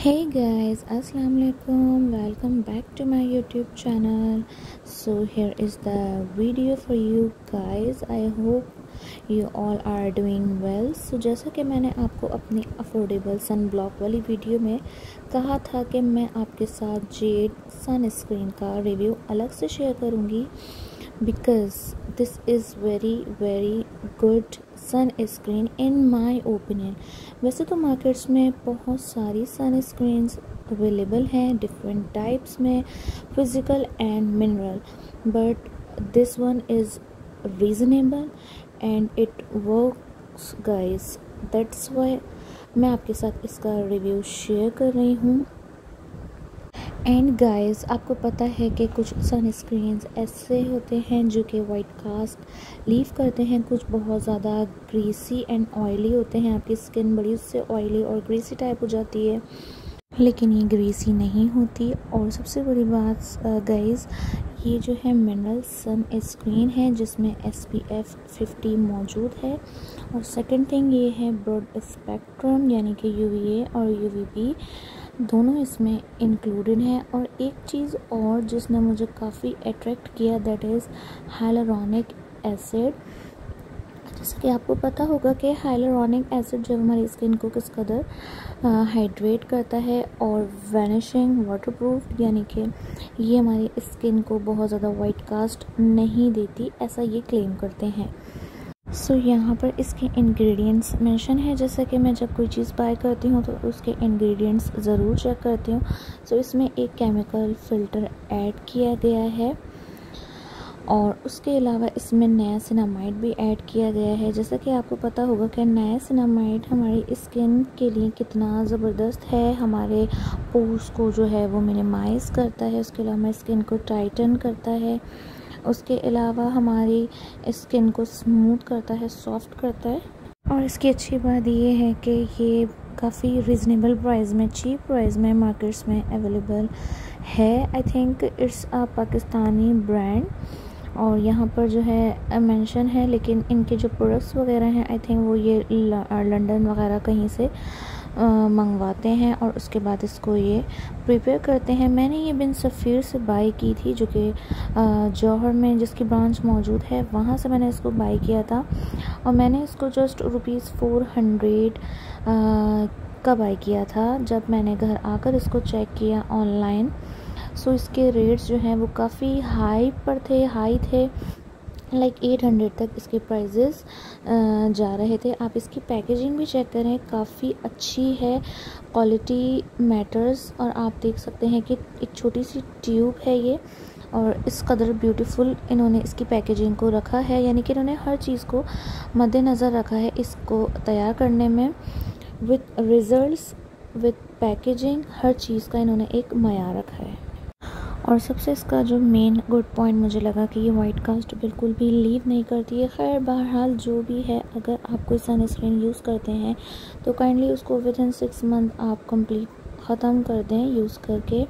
hey guys assalamu alaikum welcome back to my youtube channel so here is the video for you guys i hope you all are doing well so जैसा कि मैंने आपको अपनी affordable sun block वाली video में कहा था कि मैं आपके साथ जेड सन स्क्रीन का रिव्यू अलग से शेयर करूँगी because this is very very good sun screen in my opinion वैसे तो मार्केट्स में बहुत सारी सन स्क्रीन्स अवेलेबल हैं डिफरेंट टाइप्स में physical and mineral but this one is reasonable and it works guys that's why मैं आपके साथ इसका रिव्यू शेयर कर रही हूँ। एंड गाइस आपको पता है कि कुछ सन स्क्रीन्स ऐसे होते हैं जो कि वाइट कास्ट लीव करते हैं। कुछ बहुत ज़्यादा ग्रीसी एंड ऑयली होते हैं। आपकी स्किन बड़ी उससे ऑयली और ग्रीसी टाइप हो जाती है। लेकिन ये ग्रीसी नहीं होती। और सबसे बड़ी बात गाइस ये जो है मिनरल सन स्क्रीन है, जिसमें एस पी एफ़ फिफ्टी मौजूद है। और सेकंड थिंग ये है ब्रॉड स्पेक्ट्रम यानी कि यू वी ए और यू वी बी दोनों इसमें इंक्लूडेड हैं और एक चीज़ और जिसने मुझे काफ़ी अट्रैक्ट किया दैट इज़ हाइलरॉनिक एसिड जैसे कि आपको पता होगा कि हाइलरॉनिक एसिड जो हमारी स्किन को किस कदर हाइड्रेट करता है और वैनिशिंग वाटरप्रूफ यानी कि ये हमारी स्किन को बहुत ज़्यादा वाइट कास्ट नहीं देती, ऐसा ये क्लेम करते हैं। सो so, यहाँ पर इसके इंग्रेडिएंट्स मेंशन है। जैसा कि मैं जब कोई चीज़ बाय करती हूँ तो उसके इंग्रेडिएंट्स ज़रूर चेक करती हूँ। सो so, इसमें एक केमिकल फ़िल्टर ऐड किया गया है। और उसके अलावा इसमें नया सिनामाइड भी ऐड किया गया है। जैसा कि आपको पता होगा कि नया सिनामाइड हमारी स्किन के लिए कितना ज़बरदस्त है। हमारे पोर्स को जो है वो मिनिमाइज़ करता है। उसके अलावा हमारी स्किन को टाइटन करता है। उसके अलावा हमारी स्किन को स्मूथ करता है, सॉफ्ट करता है। और इसकी अच्छी बात ये है कि ये काफ़ी रिजनेबल प्राइस में चीप प्राइस में मार्केट्स में अवेलेबल है। I think it's a Pakistani brand और यहाँ पर जो है मेंशन है, लेकिन इनके जो प्रोडक्ट्स वगैरह हैं आई थिंक वो ये लंदन वगैरह कहीं से मंगवाते हैं और उसके बाद इसको ये प्रिपेयर करते हैं। मैंने ये बिन सफ़ीर से बाई की थी, जो कि जौहर में जिसकी ब्रांच मौजूद है, वहाँ से मैंने इसको बाई किया था और मैंने इसको जस्ट रुपीज़ फोर हंड्रेड का बाई किया था जब मैंने घर आकर इसको चेक किया ऑनलाइन सो इसके रेट्स जो हैं वो काफ़ी हाई पर थे हाई थे। लाइक एट हंड्रेड तक इसके प्राइजेस जा रहे थे। आप इसकी पैकेजिंग भी चेक करें, काफ़ी अच्छी है। क्वालिटी मैटर्स और आप देख सकते हैं कि एक छोटी सी ट्यूब है ये और इस कदर ब्यूटीफुल इन्होंने इसकी पैकेजिंग को रखा है। यानी कि इन्होंने हर चीज़ को मद्देनज़र रखा है इसको तैयार करने में। विथ रिज़ल्ट विथ पैकेजिंग हर चीज़ का इन्होंने एक मैार रखा है। और सबसे इसका जो मेन गुड पॉइंट मुझे लगा कि ये वाइट कास्ट बिल्कुल भी लीव नहीं करती है। खैर, बहरहाल जो भी है, अगर आप कोई सनस्क्रीन यूज़ करते हैं तो काइंडली उसको विद इन सिक्स मंथ आप कंप्लीट ख़त्म कर दें यूज़ करके।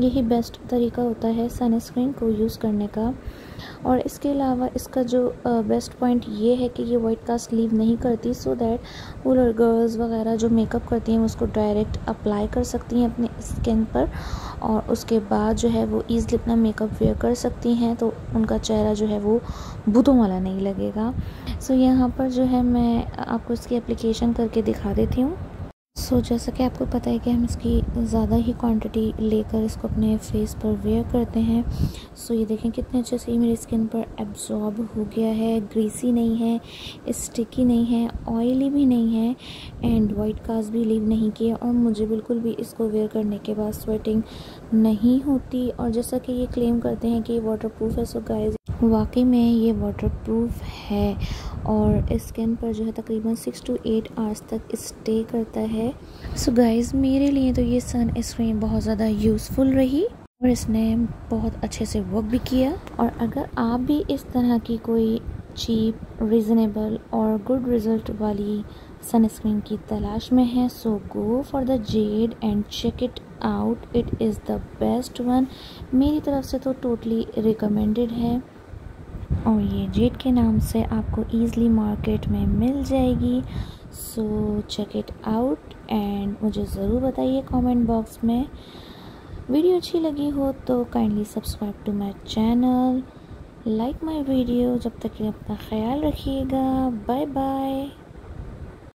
यही बेस्ट तरीका होता है सनस्क्रीन को यूज़ करने का। और इसके अलावा इसका जो बेस्ट पॉइंट ये है कि ये वाइट कास्ट लीव नहीं करती सो दैट वो गर्ल्स वगैरह जो मेकअप करती हैं उसको डायरेक्ट अप्लाई कर सकती हैं अपनी स्किन पर। और उसके बाद जो है वो ईज़िली अपना मेकअप वेयर कर सकती हैं तो उनका चेहरा जो है वो बुतों वाला नहीं लगेगा। सो so, यहाँ पर जो है मैं आपको इसकी एप्लीकेशन करके दिखा देती हूँ। सो so, जैसा कि आपको पता है कि हम इसकी ज़्यादा ही क्वांटिटी लेकर इसको अपने फेस पर वेयर करते हैं। सो so, ये देखें कितने अच्छे से मेरी स्किन पर एब्जॉर्ब हो गया है। ग्रीसी नहीं है स्टिकी नहीं है ऑयली भी नहीं है एंड वाइट कास्ट भी लीव नहीं किया और मुझे बिल्कुल भी इसको वेयर करने के बाद स्वेटिंग नहीं होती। और जैसा कि ये क्लेम करते हैं कि ये वाटर प्रूफ है सो गाइज़ वाकई में ये वाटर प्रूफ है। और स्किन पर जो है तकरीबन सिक्स टू एट आवर्स तक स्टे करता है। सो so गाइस मेरे लिए तो ये सन स्क्रीन बहुत ज़्यादा यूज़फुल रही और इसने बहुत अच्छे से वर्क भी किया। और अगर आप भी इस तरह की कोई चीप रिजनेबल और गुड रिज़ल्ट वाली सनस्क्रीन की तलाश में है so go for the Z and check it out it is the best one मेरी तरफ़ से तो टोटली रिकमेंडेड है। और ये जेट के नाम से आपको ईजली मार्केट में मिल जाएगी। So check it out and मुझे ज़रूर बताइए कमेंट बॉक्स में। वीडियो अच्छी लगी हो तो kindly subscribe to my channel like my video जब तक कि अपना ख्याल रखिएगा। Bye bye